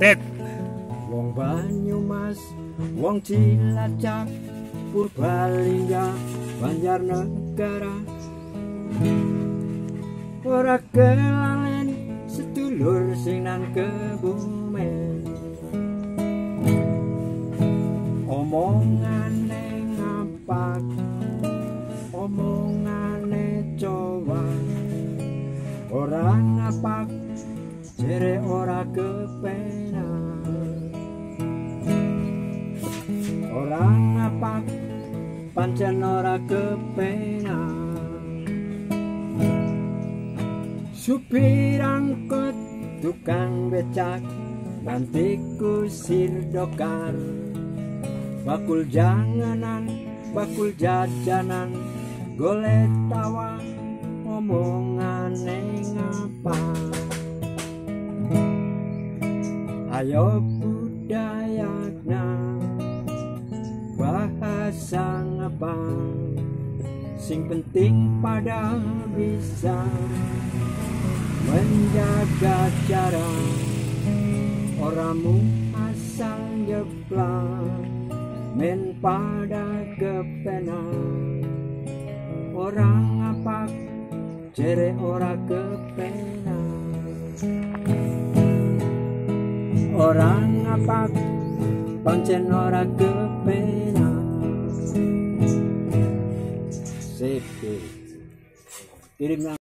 Tit. Wong Banyumas, wong Cilacap, Purbalingga, Banjarnegara. Ora kelalen sedulur sing nang kebumen. Omongane ngapak, omongane coba. Ora ngapak, jere ora kepenak. Apa pancen ora kepenak? Supir angkot tukang becak nanti kusir dokar. Bakul janganan, bakul jajanan Golek tawa omongane ngapa? Ayo budayana bahasa apa Sing penting pada bisa menjaga jarak. Oramu asal jeplak men pada kepenak. Orang apa jere ora kepenak. Orang apa pancen ora Safety. Ilim lang.